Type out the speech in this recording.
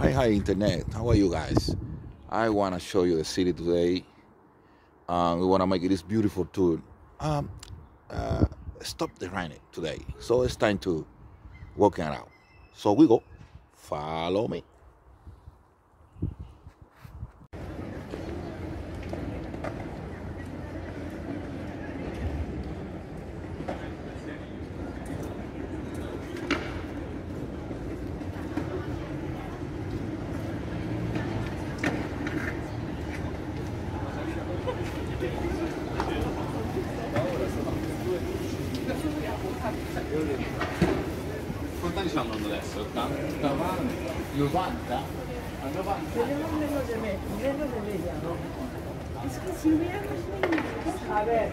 Hi, hi, internet. How are you guys? I want to show you the city today. Um, we want to make it this beautiful tour. Um, uh, stop the rain today, so it's time to walking around. So we go. Follow me. anni stanno andando adesso? 80, 90? A 90? A ver,